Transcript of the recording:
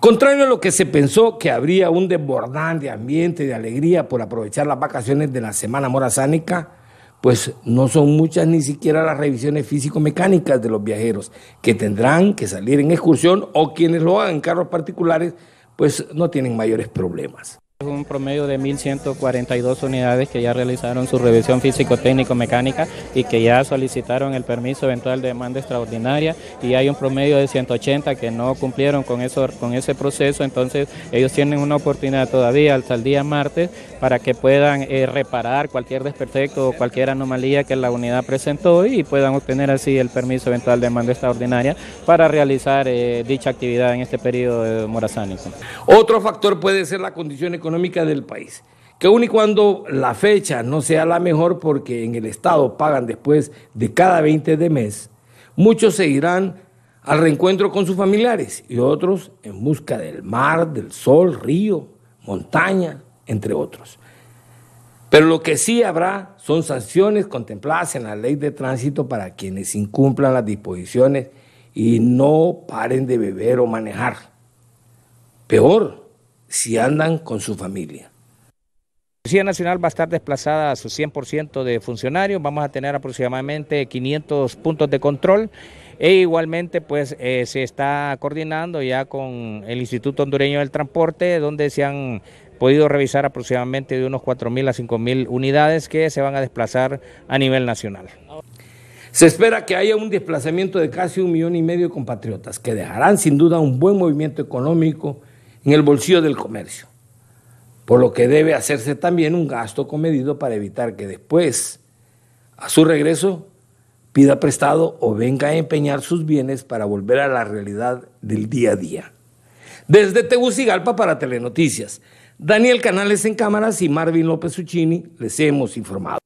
Contrario a lo que se pensó que habría un desbordante ambiente de alegría por aprovechar las vacaciones de la Semana Morazánica, pues no son muchas ni siquiera las revisiones físico-mecánicas de los viajeros que tendrán que salir en excursión o quienes lo hagan en carros particulares, pues no tienen mayores problemas. Un promedio de 1.142 unidades que ya realizaron su revisión físico-técnico-mecánica y que ya solicitaron el permiso eventual de demanda extraordinaria y hay un promedio de 180 que no cumplieron con, eso, con ese proceso, entonces ellos tienen una oportunidad todavía hasta el día martes para que puedan eh, reparar cualquier desperfecto o cualquier anomalía que la unidad presentó y puedan obtener así el permiso eventual de demanda extraordinaria para realizar eh, dicha actividad en este periodo morazánico. Otro factor puede ser la condición económica económica del país. Que aun y cuando la fecha no sea la mejor porque en el Estado pagan después de cada 20 de mes, muchos seguirán al reencuentro con sus familiares y otros en busca del mar, del sol, río, montaña, entre otros. Pero lo que sí habrá son sanciones contempladas en la ley de tránsito para quienes incumplan las disposiciones y no paren de beber o manejar. Peor, si andan con su familia. La Policía Nacional va a estar desplazada a su 100% de funcionarios, vamos a tener aproximadamente 500 puntos de control e igualmente pues eh, se está coordinando ya con el Instituto Hondureño del Transporte donde se han podido revisar aproximadamente de unos 4.000 a 5.000 unidades que se van a desplazar a nivel nacional. Se espera que haya un desplazamiento de casi un millón y medio de compatriotas que dejarán sin duda un buen movimiento económico en el bolsillo del comercio, por lo que debe hacerse también un gasto comedido para evitar que después, a su regreso, pida prestado o venga a empeñar sus bienes para volver a la realidad del día a día. Desde Tegucigalpa para Telenoticias, Daniel Canales en cámaras y Marvin López Uccini les hemos informado.